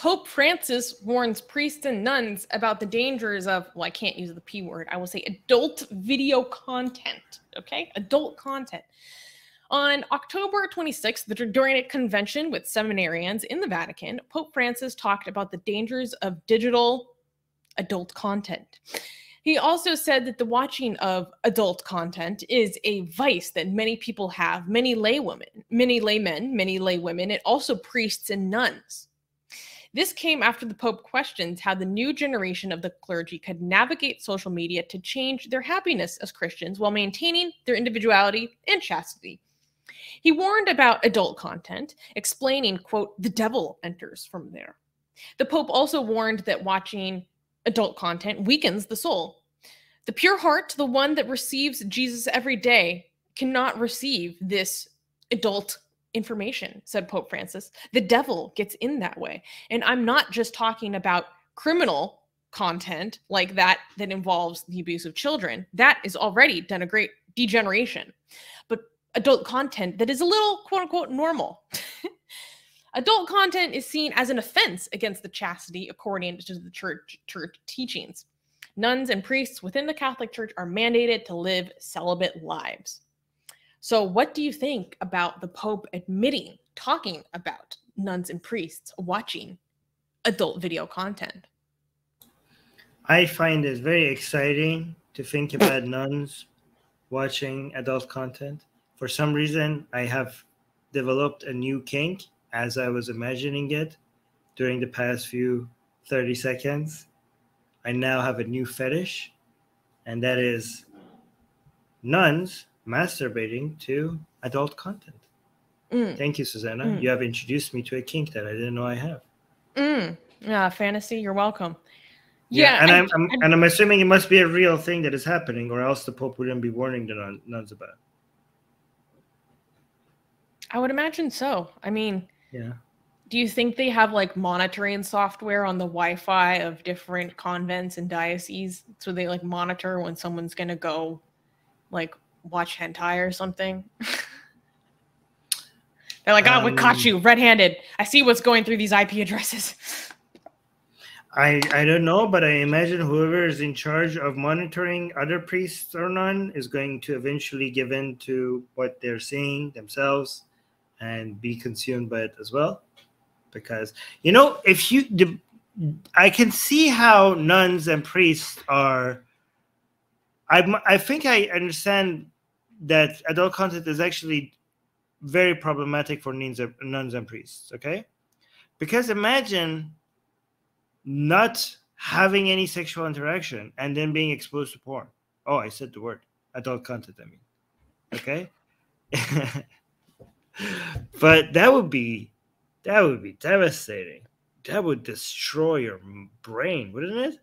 Pope Francis warns priests and nuns about the dangers of, well, I can't use the P word. I will say adult video content. Okay? Adult content. On October 26th, during a convention with seminarians in the Vatican, Pope Francis talked about the dangers of digital adult content. He also said that the watching of adult content is a vice that many people have, many laywomen, many laymen, many laywomen, and also priests and nuns. This came after the Pope questions how the new generation of the clergy could navigate social media to change their happiness as Christians while maintaining their individuality and chastity. He warned about adult content, explaining, quote, the devil enters from there. The Pope also warned that watching adult content weakens the soul. The pure heart, the one that receives Jesus every day, cannot receive this adult information, said Pope Francis. The devil gets in that way. And I'm not just talking about criminal content like that that involves the abuse of children. That is already done a great degeneration. But adult content that is a little quote unquote normal. adult content is seen as an offense against the chastity according to the church church teachings. Nuns and priests within the Catholic Church are mandated to live celibate lives. So, what do you think about the Pope admitting, talking about nuns and priests watching adult video content? I find it very exciting to think about nuns watching adult content. For some reason, I have developed a new kink as I was imagining it during the past few 30 seconds. I now have a new fetish, and that is nuns masturbating to adult content. Mm. Thank you, Susanna. Mm. You have introduced me to a kink that I didn't know I have. Mm. Yeah, fantasy. You're welcome. Yeah, yeah and I'm, I'm, I'm, and I'm assuming it must be a real thing that is happening, or else the Pope wouldn't be warning the nun, nuns about. It. I would imagine so. I mean, yeah. Do you think they have like monitoring software on the Wi-Fi of different convents and dioceses, so they like monitor when someone's gonna go, like watch hentai or something? They're like, oh, um, we caught you red-handed. I see what's going through these IP addresses. I I don't know, but I imagine whoever is in charge of monitoring other priests or nun is going to eventually give in to what they're seeing themselves and be consumed by it as well. Because you know, if you the, I can see how nuns and priests are. I I think I understand that adult content is actually very problematic for nuns and, priests. Okay, because imagine not having any sexual interaction and then being exposed to porn. Oh, I said the word adult content. I mean, okay. but that would be that would be devastating. That would destroy your brain, wouldn't it?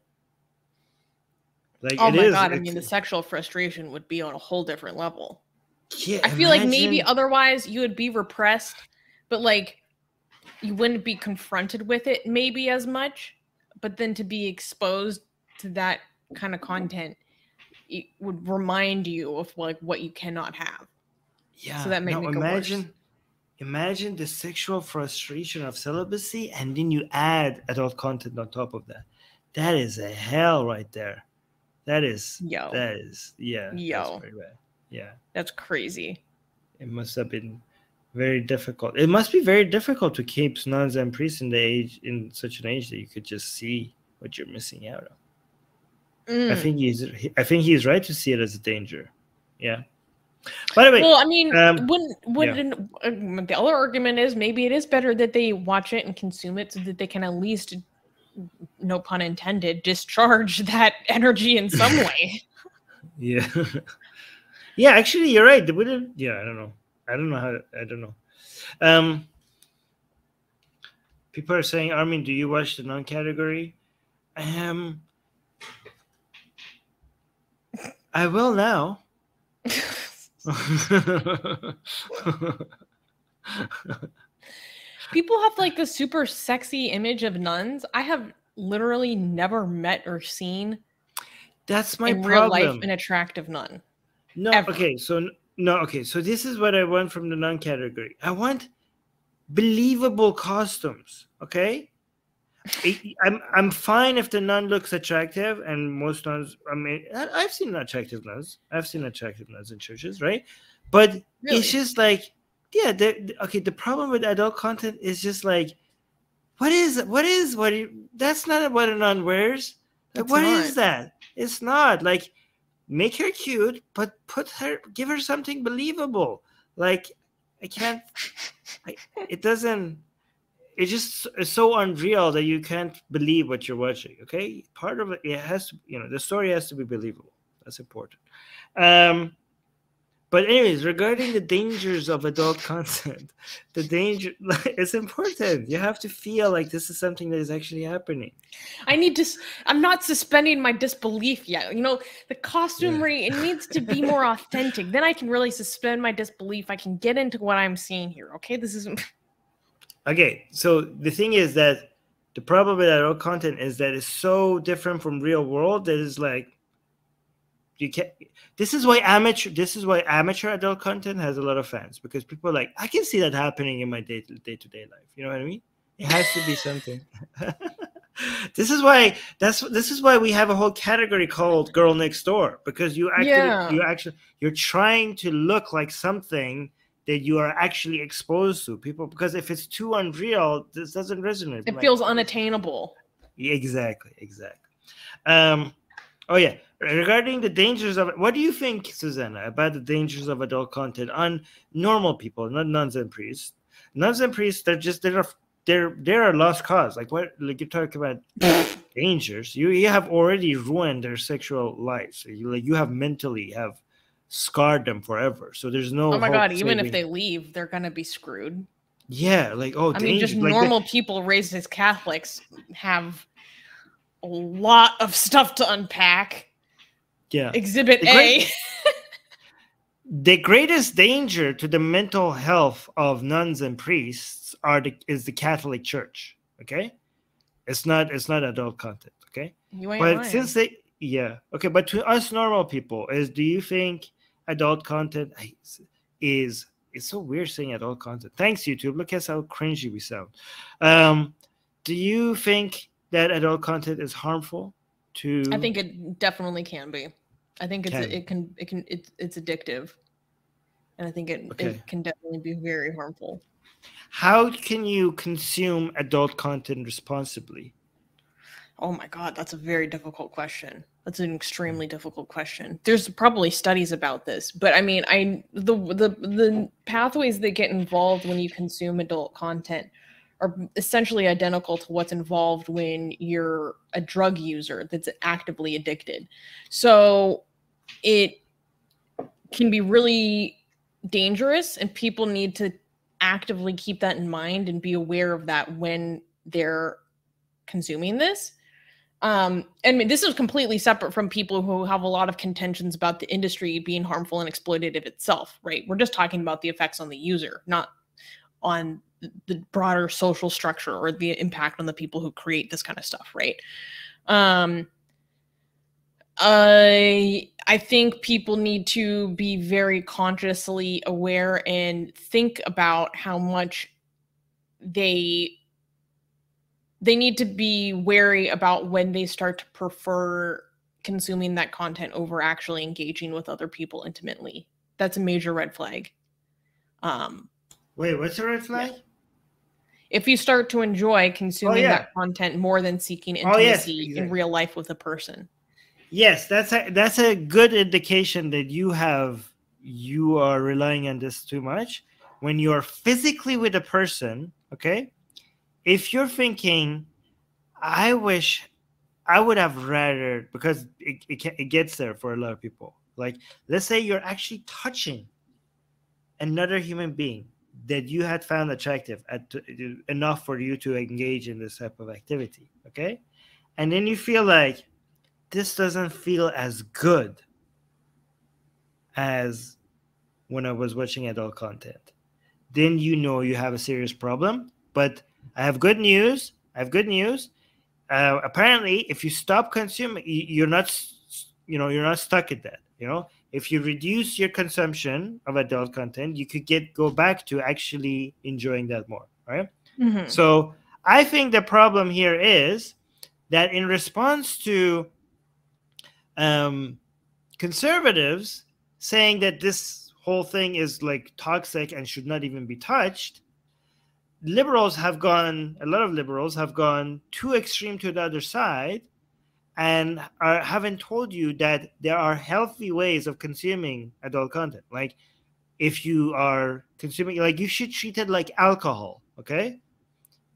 Like, oh my is, god! I mean, the sexual frustration would be on a whole different level. Yeah, I feel imagine... like maybe otherwise you would be repressed, but like you wouldn't be confronted with it maybe as much. But then to be exposed to that kind of content, it would remind you of like what you cannot have. Yeah. So that made me imagine. Worse imagine the sexual frustration of celibacy and then you add adult content on top of that that is a hell right there that is yo. that is yeah yo. yeah. That's crazy. It must have been very difficult. It must be very difficult to keep nuns and priests in the age in such an age that you could just see what you're missing out on. Mm. i think he's i think he's right to see it as a danger. Yeah. By the way, well, I mean, um, when when yeah. Uh, the other argument is maybe it is better that they watch it and consume it so that they can at least, no pun intended, discharge that energy in some way. yeah, yeah. Actually, you're right. Yeah, I don't know. I don't know how. I don't know. Um, people are saying, Armin, do you watch the nun-category? Um, I will now. People have like the super sexy image of nuns. I have literally never met or seen. That's my in problem. real life an attractive nun. No, ever. okay, so no, okay, so this is what I want from the nun category. I want believable costumes. Okay, I'm I'm fine if the nun looks attractive, and most nuns. I mean, I, I've seen attractive nuns. I've seen attractive nuns in churches, right? But Really? it's just like, yeah. Okay, the problem with adult content is just like, what is what is what? You, that's not what a nun wears. Like, It's what is not. that? It's not like make her cute, but put her, give her something believable. Like I can't. I, it doesn't. It just is so unreal that you can't believe what you're watching. Okay, part of it, it has to. You know, the story has to be believable. That's important. Um, but anyways, regarding the dangers of adult content, the danger it's important. You have to feel like this is something that is actually happening. I need to I'm not suspending my disbelief yet. You know, the costumery it needs to be more authentic. Then I can really suspend my disbelief. I can get into what I'm seeing here. Okay, this isn't Okay, so the thing is that the problem with adult content is that it's so different from real world that is like you can't this is why amateur this is why amateur adult content has a lot of fans because people are like i can see that happening in my day to day to day life you know what i mean it has to be something this is why that's this is why we have a whole category called girl next door because you actually Yeah. you actually you're trying to look like something that you are actually exposed to people because if it's too unreal this doesn't resonate it Like- feels unattainable. Exactly, exactly. Um, oh yeah. Regarding the dangers of what do you think, Susanna, about the dangers of adult content on normal people, not nuns and priests? Nuns and priests, they're just they're they're they're a lost cause. Like what like you're talking about dangers. You you have already ruined their sexual lives. You like you have mentally have scarred them forever. So there's no Oh my hope god, even if they leave, they're gonna be screwed. yeah, like oh I mean, just danger- like the- normal people raised as Catholics have a lot of stuff to unpack. Yeah. Exhibit The A. great- the greatest danger to the mental health of nuns and priests are the, is the Catholic Church. Okay, it's not it's not adult content. Okay, You ain't but lying. since they yeah okay, but to us normal people, is do you think adult content is is it's so weird saying adult content? Thanks YouTube. Look at how cringy we sound. Um, do you think that adult content is harmful to? I think it definitely can be. I think it's Can. it can it can it's it's addictive, and I think it Okay. it can definitely be very harmful. How can you consume adult content responsibly? Oh my god, that's a very difficult question. That's an extremely difficult question. There's probably studies about this, but I mean, I the the the pathways that get involved when you consume adult content are essentially identical to what's involved when you're a drug user that's actively addicted. So it can be really dangerous and people need to actively keep that in mind and be aware of that when they're consuming this um and this is completely separate from people who have a lot of contentions about the industry being harmful and exploitative itself right we're just talking about the effects on the user not on the broader social structure or the impact on the people who create this kind of stuff right um i i think people need to be very consciously aware and think about how much they they need to be wary about when they start to prefer consuming that content over actually engaging with other people intimately. That's a major red flag. Um, Wait, what's the red flag? if you start to enjoy consuming oh, yeah. that content more than seeking Oh, yes, intimacy in real life with a person. Yes, that's a that's a good indication that you have you are relying on this too much. When you're physically with a person, okay? If you're thinking, I wish I would have rather because it, it, it gets there for a lot of people. Like, let's say you're actually touching another human being that you had found attractive at, enough for you to engage in this type of activity, okay? And then you feel like this doesn't feel as good as when I was watching adult content. Then you know you have a serious problem. But I have good news. I have good news. Uh, apparently, if you stop consuming, you're not, you know, you're not stuck at that. You know, if you reduce your consumption of adult content, you could get go back to actually enjoying that more, right? Mhm. So I think the problem here is that in response to um, conservatives saying that this whole thing is like toxic and should not even be touched, liberals have gone, a lot of liberals have gone too extreme to the other side and are, haven't told you that there are healthy ways of consuming adult content. Like if you are consuming, like you should treat it like alcohol, okay?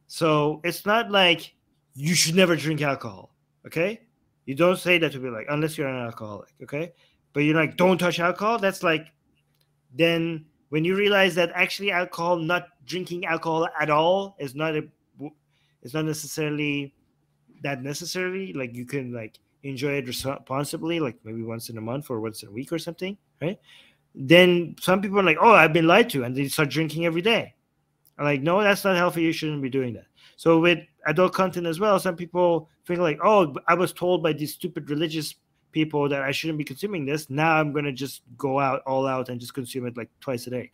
So it's not like you should never drink alcohol, okay? You don't say that to be like, unless you're an alcoholic, okay? But you're like, don't touch alcohol. That's like, then when you realize that actually alcohol, not drinking alcohol at all, is not a, is not necessarily that necessarily. Like you can like enjoy it responsibly, like maybe once in a month or once in a week or something, right? Then some people are like, oh, I've been lied to, and they start drinking every day. I'm like, no, that's not healthy. You shouldn't be doing that. So with adult content as well, some people think like, oh, I was told by these stupid religious people that I shouldn't be consuming this. Now I'm gonna just go out all out and just consume it like twice a day,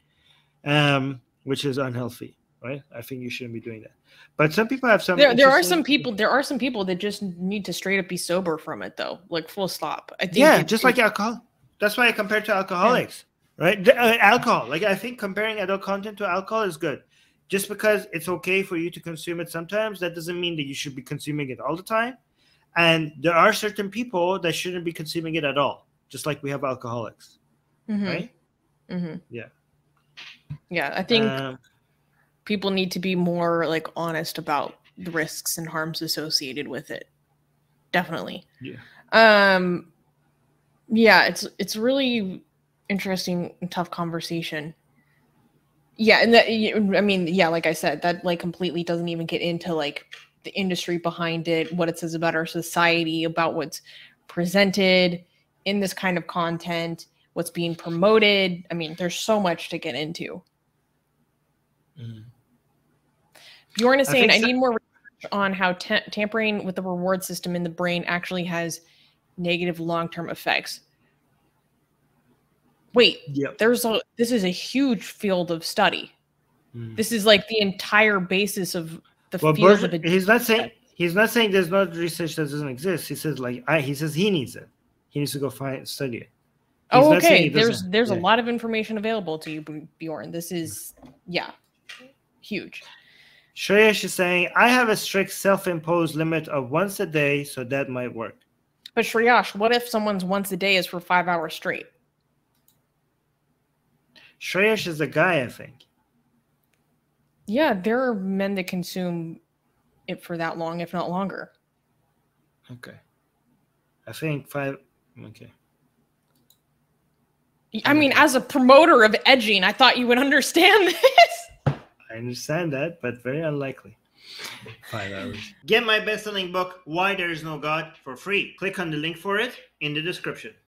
um, which is unhealthy, right? I think you shouldn't be doing that. But some people have some. There, there are some people. There are some people that just need to straight up be sober from it, though. Like full stop. I think. Yeah, just like alcohol. That's why I compare to alcoholics, yeah. right? The, uh, alcohol. Like I think comparing adult content to alcohol is good. Just because it's okay for you to consume it sometimes, that doesn't mean that you should be consuming it all the time. And there are certain people that shouldn't be consuming it at all, just like we have alcoholics, mm-hmm. right? Mm-hmm. Yeah. Yeah, I think um, people need to be more like honest about the risks and harms associated with it. Definitely. Yeah. Um. Yeah, it's it's really interesting and tough conversation yeah and that i mean yeah like i said that like completely doesn't even get into like the industry behind it what it says about our society about what's presented in this kind of content what's being promoted i mean there's so much to get into mm. Bjorn is saying i, I need more research on how ta- tampering with the reward system in the brain actually has negative long-term effects. Wait yep. there's a this is a huge field of study. Mm. this is like the entire basis of the well, field of he's not saying he's not saying there's no research that doesn't exist. He says like I, he says he needs it. He needs to go find study it. He's oh okay. there's there's yeah. a lot of information available to you bjorn. This is yeah huge Shreya is saying, I have a strict self imposed limit of once a day, so that might work. But Shreyash, what if someone's once a day is for five hours straight? Shreyash is a guy, I think. Yeah, there are men that consume it for that long, if not longer. Okay. I think five. Okay. I mean, as a promoter of edging, I thought you would understand this. I understand that, but very unlikely. Five hours. Get my best selling book, Why There Is No God, for free. Click on the link for it in the description.